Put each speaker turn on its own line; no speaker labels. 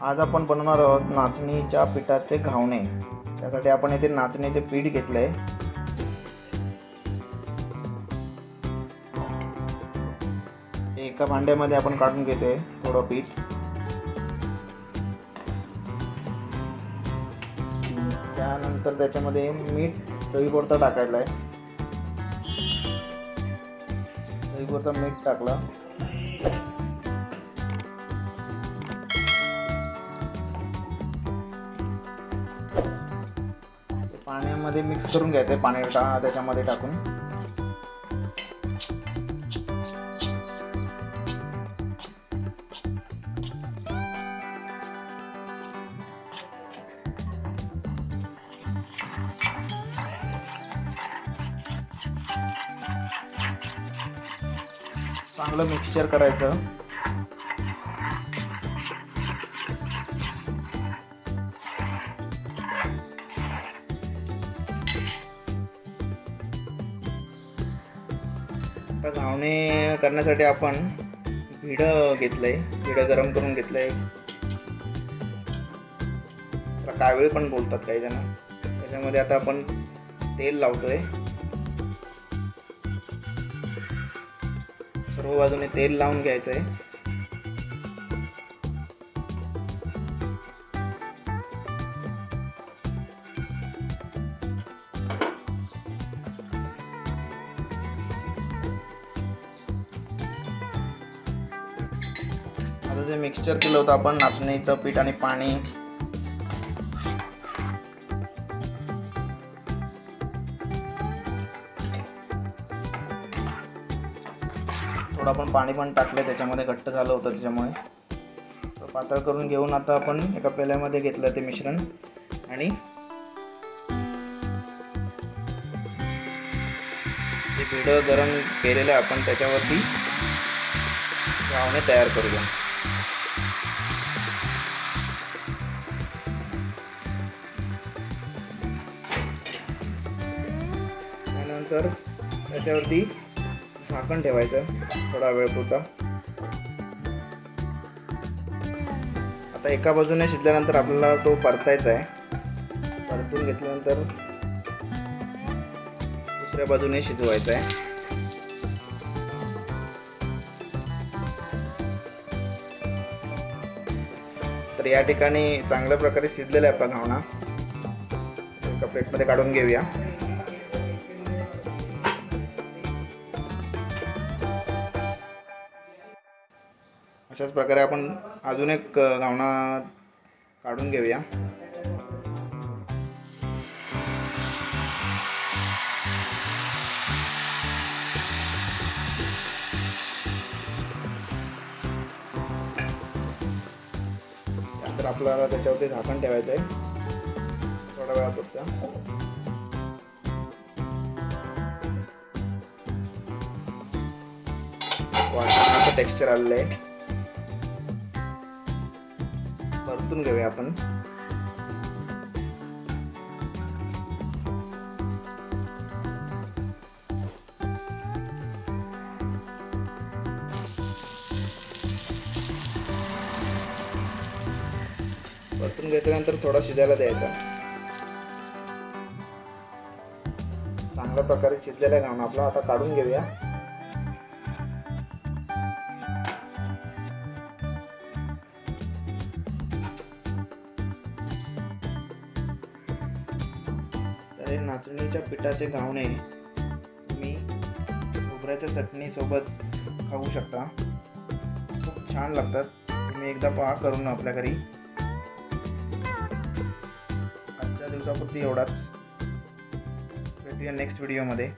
आज आपण बनवणार आहोत नाचणीच्या पिठाचे घावणे. त्यासाठी आपण येथे नाचणीचे पीठ घेतले एका भांड्यामध्ये आपण काढून घेतोय थोडं पीठ. त्यानंतर त्याच्यामध्ये मीठ चवीपुरता टाकायला आहे चवीपुरता मीठ टाकला. पाण्यामध्ये मिक्स करून घ्यायचं पाणी त्याच्यामध्ये टाकून. चांगलं मिक्सचर करायचं. आता घावणे करण्यासाठी आपण भिडं घेतलंय. भिडं गरम करून घेतलंय. त्याला पण बोलतात काही जण. त्याच्यामध्ये आता आपण तेल लावतोय. सर्व बाजूने तेल लावून घ्यायचंय. आता जे मिक्सचर केलं होतं आपण नाचणीचं पीठ आणि पाणी थोडं आपण पाणी पण टाकलं त्याच्यामध्ये घट्ट झालं होतं त्याच्यामुळे. तर पातळ करून घेऊन आता आपण एका पेल्यामध्ये घेतलं ते मिश्रण. आणि ते भिडं गरम केलेलं आहे आपण त्याच्यावरती घावणे तयार करूया. त्यानंतर त्याच्यावरती झाकण ठेवायचं थोडा वेळ पुरता. आता एका बाजूने शिजल्यानंतर आपल्याला तो परतायचा आहे. परतून घेतल्यानंतर दुसऱ्या बाजूने शिजवायचा आहे. तर या ठिकाणी चांगल्या प्रकारे शिजलेला आहे आपला घावणा एका प्लेटमध्ये काढून घेऊया. अशाच प्रकारे आपण अजून एक अ, घावणा काढून घेऊया. त्यानंतर आपल्याला त्याच्यावरती झाकण ठेवायचं आहे थोडा वेळापुरता होत टेक्स्चर आलेलं आहे. परतून घेऊया आपण. परतून घेतल्यानंतर थोडा शिजायला द्यायचा. चांगल्या प्रकारे शिजलेला आहे आपला आता काढून घेऊया. ते नाचणीच्या पिठाचे घावणे तुम्ही खोबऱ्याच्या चटणीसोबत खाऊ शकता. खूप छान लागतात. तुम्ही एकदा पहा करून आपल्या घरी. आजच्या दिवसापुरती एवढाच. भेटूया नेक्स्ट व्हिडिओमध्ये